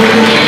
Gracias.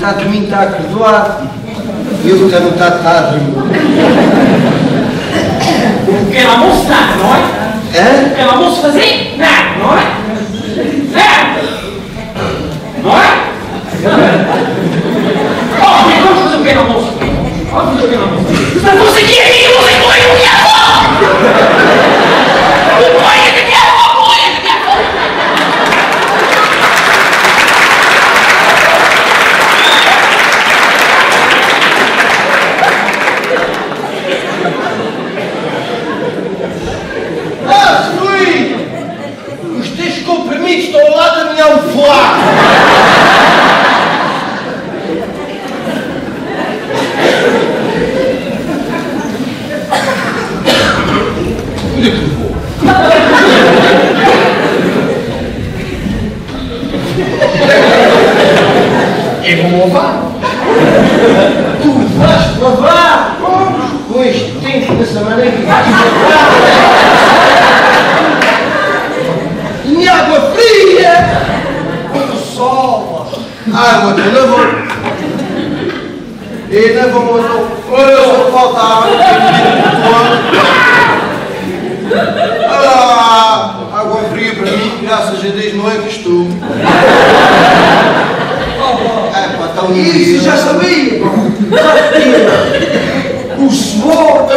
está a dormir está acordoado. E o que não está, está a dormir. Ela não se dá, não é? Hã? Ela não se fazer nada, não é? Nada! Não é? Oh, vamos fazer o pequeno almoço. Vamos fazer o pequeno almoço. Mas você quer ir, você correu minha avó!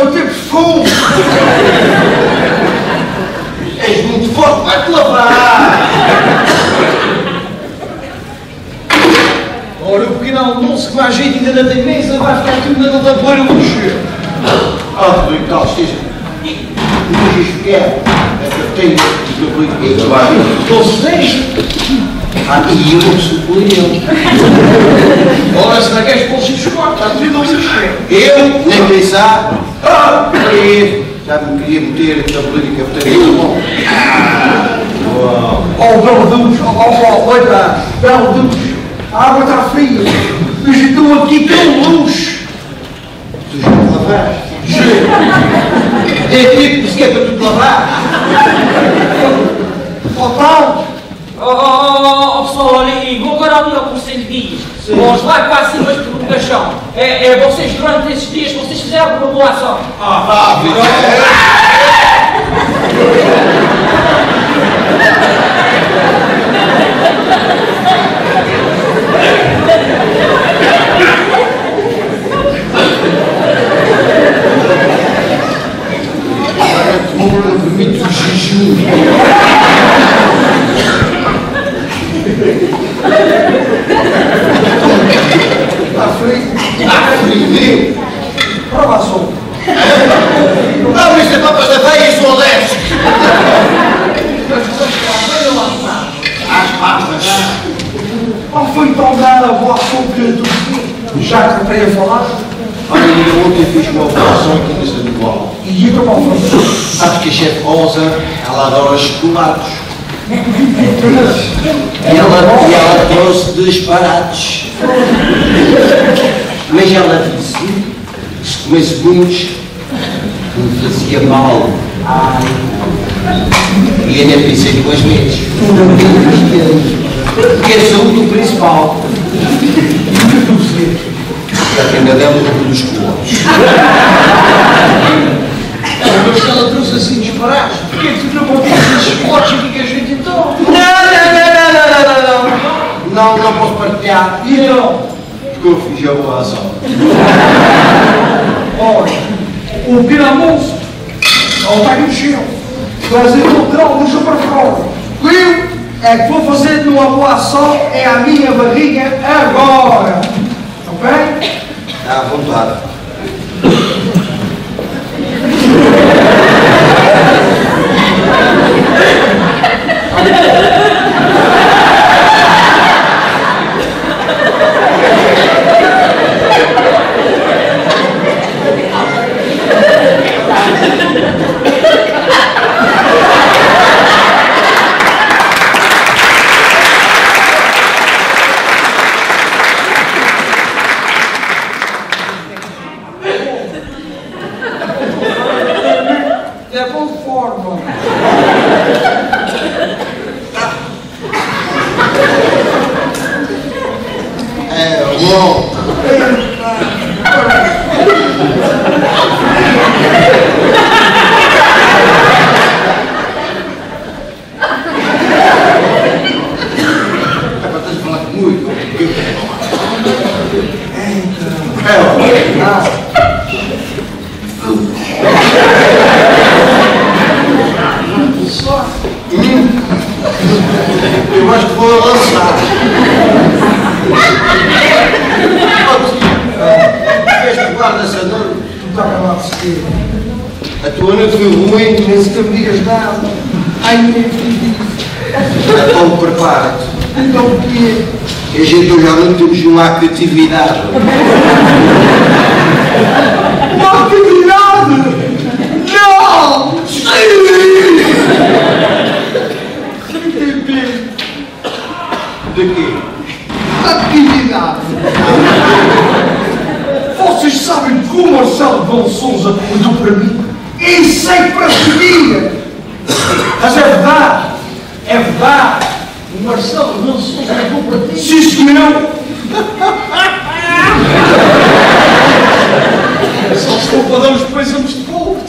O tempo fumo! És muito forte, vai-te lavar. Ora, o pequeno almoço que mais gente ainda não tem mesa vai ficar tudo na lavadeira cheiro. Ah, tu e tal, esteja. Mas isto que é? É que eu tenho que eu vou aqui eu não sou por ele. Ora, se não queres pôr o chocolate, está tudo no cheiro. Eu, nem pensar. Ah, já me queria meter na política. Uau. Oh, Belo Deus, oh, oh, olha, Belo Deus, a água está fria, mas estou aqui com luxo. Tu já me lavaste? É tipo, se é para tu te lavar. Oh, tal, Oh, oh, oh, oh, pessoal, olha, e vou agora ali ao conselho diz. Vamos lá para cima de provocação. É, é vocês, durante esses dias, vocês fizeram ação. Ah, Vitor. Frio. Prova só. Não, isto é papas da veia e sou alérgico. Às papas. Não foi tão nada a que tu já que eu a falar, Olha, ainda ontem fiz uma operação aqui do Alto. e eu para o fazer. Sabes que a chefe Rosa, ela adora chocolates. E ela, e ela trouxe disparates. Mas ela disse que se comesse muitos, me fazia mal. Ai. E ainda pensei duas vezes. Porque é saúde o principal. A ainda demos um dos colonos. Mas ela trouxe assim disparados. Porquê que tu não botaste esses aqui que a gente então? Não, não, não, não, não, não, não, não. Não, não posso partilhar. E não? Eu fiz a boa ação. Olha, o almoço, ela está no chão. Fazer o grau do super fora. Eu é que vou fazer numa boa ação é a minha barriga agora. Ok? Está à vontade. É bom forma. É bom. É para estás a falar comigo. É, ó. Eu acho que vou lançar. Esta guarda-se noite. Tu ser. A tua noite foi ruim. Nem sequer me digas nada. Ai, minha filha. Então prepara-te. Então o quê? Que a gente hoje à noite temos uma criatividade. Uma atividade! Não! Entendi. sabem como Marcelo Rebelo Souza olhou para mim? Isso é parceria! Mas é verdade, é verdade. O Marcelo Rebelo Souza olhou para ti. Sim, senhor. Só se comparamos depois a de pouco.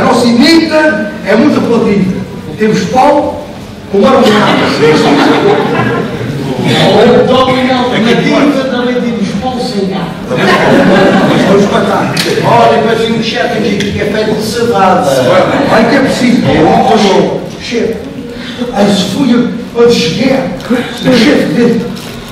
A nossa emenda é muito aplaudida. Temos pão com marmelada. Alternativa também temos pão sem nada. Vamos matar. Olha, mas tem um chefe aqui que é feito de cevada. Vai que é preciso. É muito bom. Chefe, a folha onde chegar, o chefe dele,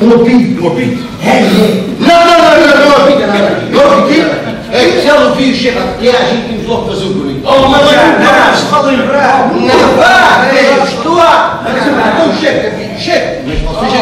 um apito. Um apito? É, é. Não, não, não, não, não apita nada. Não apita. É que se ela vir o chefe pequear, a gente temos logo que fazer o bonito. Oh, mas não, se vai lembrar. Não, vá, é, estou a. Então, chefe, chefe, mas você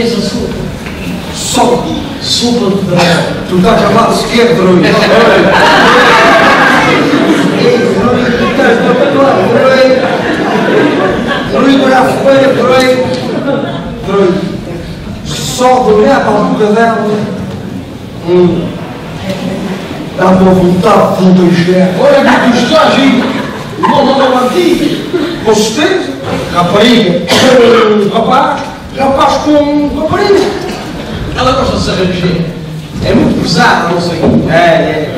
Essa sopa? sobe. Sopa de verão. Tu estás a falar de esquerda, Drui. Drui, para a feira, Drui. Drui. Só de olhar para a boca dela. Hum. Dá-me uma vontade de não deixar. Olha Rapaz. Rapaz com rapariga. Ela gosta de se arranjar. É muito pesada, não sei. É, é.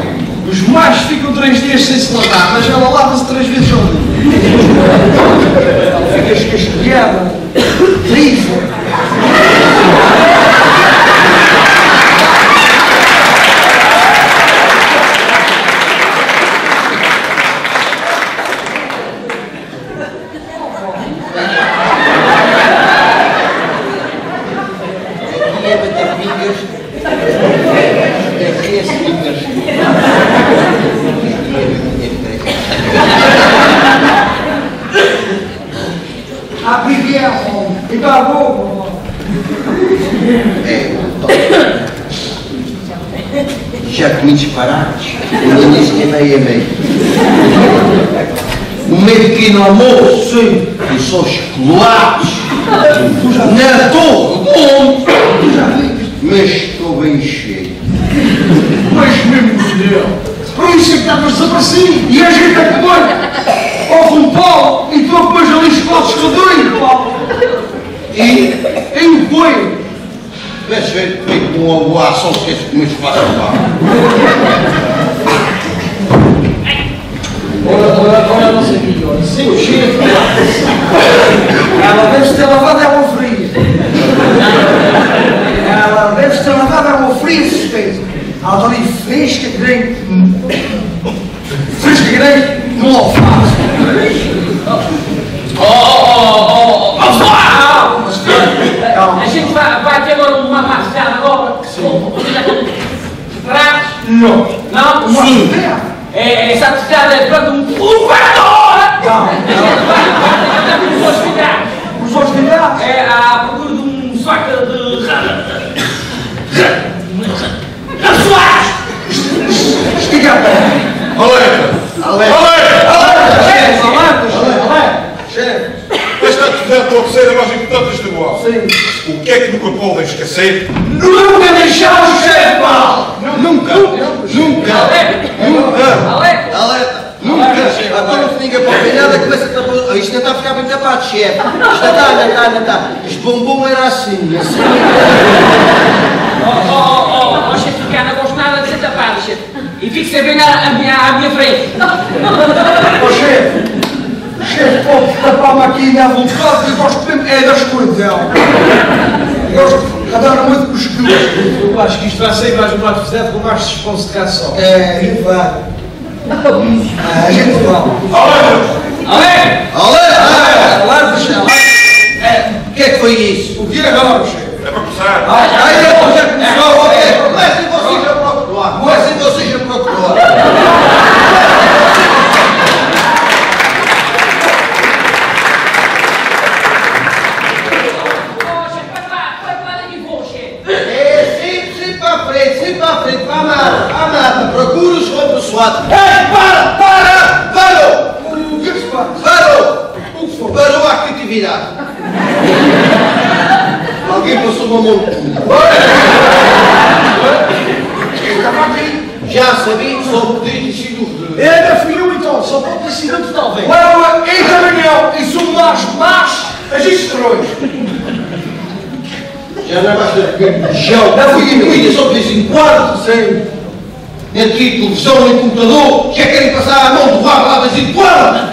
Os machos ficam três dias sem se lavar, mas ela lava-se três vezes ao dia. Ela fica escasqueada, triste. Aqui é bater pingas. Aqui é pingas. A piguel, e dá boca. É, já comi disparados. Ainda disse que é meio a meio. O pequeno almoço, sim, e só chocolates. Na torre, bom. Mas estou bem cheio. Mas mesmo mulher, por isso é que estavas desaparecido. E a gente é que olha, houve um pau e tu depois ali chocolates com dois, pau. E, E o coelho. mas feito feito com uma boa ação, se queres comer chocolate lá. Olha, olha, olha a nossa aqui, olha. Sem o. Ela deve ter lavado água fria. Ela deve ter lavado água fria, certeza. Ela está ali fresca que nem. Fresca que nem um alface. Oh, oh, oh, oh, vamos lá! A gente vai, vai ter agora uma mascada agora. Você já tem trás? Não. Não? Sim. É, essa mascada é para um governador! Não. Os hospitais. Os hospitais. É à procura de um saco de raçoares! Estiga a pé. Alerta! Alerta. Alerta! Chefe, alerta, chefe, alerta. Chefe. Esta atividade pode ser a mais importante de boa. Sim. O que é que nunca podem esquecer? Nunca deixar o chefe mal. Nunca, nunca, Alerta! nunca, Alerta! alerta, nunca A tua não se liga para a velhada, começa a... Isto ainda está a ficar bem tapado, chefe. Isto está, ainda está, ainda está. Este bombom era assim, assim. Oh, oh, oh, oh, chefe, ficar não gosto nada de ser tapado, chefe. E fique sempre na à minha, à minha frente. Ó chefe, chefe, pode tapar-me aqui na vontade e gosto mesmo é da escuridão. Gosto dar muito com os escuros. Eu acho que isto vai sair mais um mato fedado com mais responsa de cá só. É, a gente vai. Ah, a gente vai. Alê! Olé! Lá, deixa lá. O que é que foi isso? O que é agora, chefe? É para começar. Aí eu já começou, ok? Comecem vocês a procurar. Comecem vocês a procurar. Oh, chefe, A criatividade. Alguém passou uma mão. Já sabia, só podia ter sido Era filho então, só pode ter sido antes talvez. Lá, e Daniel, e são mais, mais, as estrelas. Já não é basta pegar chão. Já fui em de vez em quando, sem. Nem televisão, nem computador. Já querem passar a mão do rabo lá de vez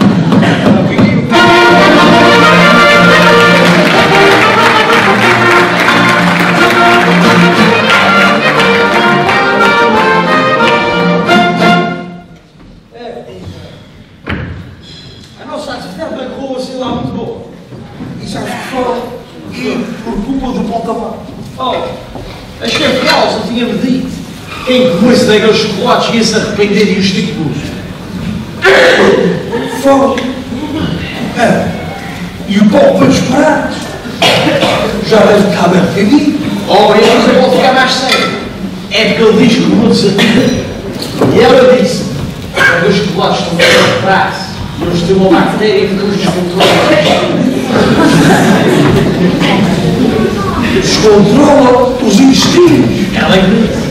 chocolates ia se arrepender e os títulos. Foram. É. E o povo foi esperar. Já deve estar bem arrependido. Oh, e a coisa pode ficar mais séria. É porque ele diz que o mundo se atira. E ela disse: quando os chocolates estão a prazo, eles têm uma bactéria que nos descontrola. Descontrola os intestinos. Ela é que disse.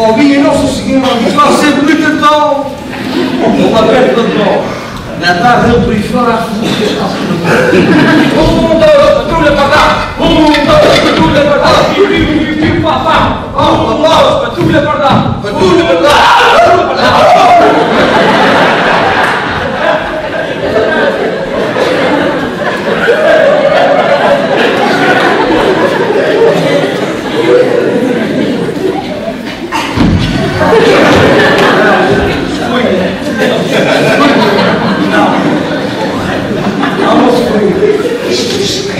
Oh, minha Nossa Senhora, isto vai ser bonito então. Uma perto da dó. Na tarde ele por aí fora a fugir as calças na Um, dois, patrulha para dar. Um, dois, patrulha para dar. Piu, piu, piu, piu, pá, pá. Um, dois, patrulha para dar. Patrulha para dar. Patrulha para dar.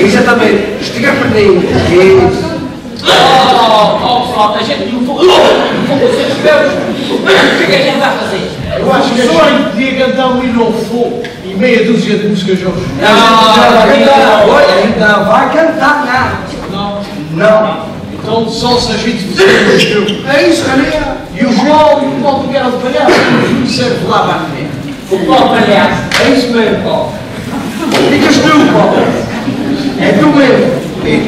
Exatamente. Estiga perdido. Isso. Oh, oh, pessoal, a gente não foi. Não foi vocês meus. O que é que a gente vai fazer? Eu acho que só em podia cantar um hino ao fogo e meia dúzia de músicas aos Já vai cantar. Olha, ainda vai cantar nada. Não. Não. Então só se a gente fizer o show. É isso, Maria. E o João e o Paulo que era de palhaço, não serve lá para a frente. O pau palhaço. É isso mesmo, Paulo. Ficas tu, Paulo. É tu mesmo. E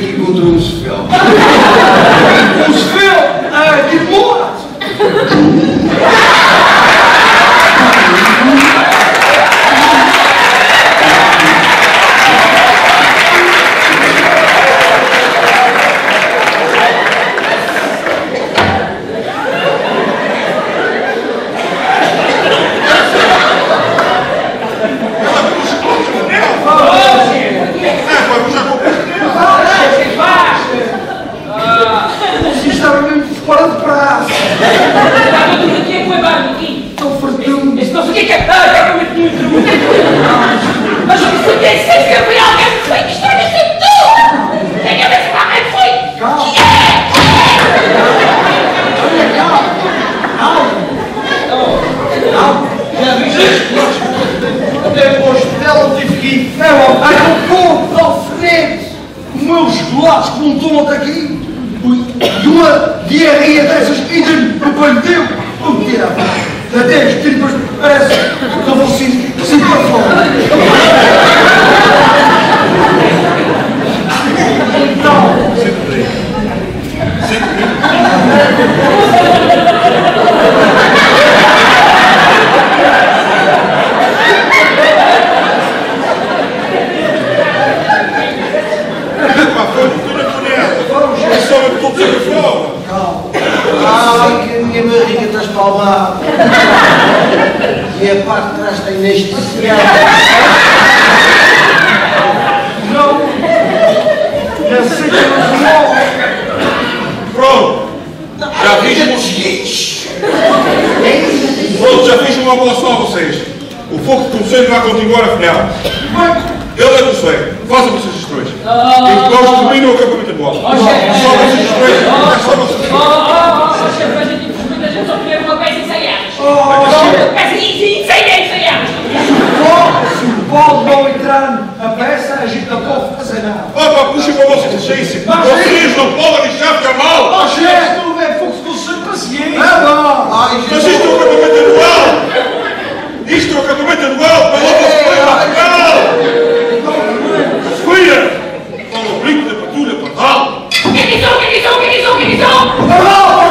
끼고 들어오십시오. lados pontuam-te aqui. De uma diarreia dessas ainda no banho teu, eu que era? Até as tripas parece que eu vou se para fora. Não. Sempre. Sempre. Palmar, que a parte de trás da anestesia. Não, não sei como Pronto, já fiz um... Pronto, já fiz uma bola só a vocês. O fogo que comecei vai continuar a final. Eu não comecei. Façam vocês os dois. Eu gosto de mim no acampamento de bola. Só vocês os dois. Só vocês os dois. Oh!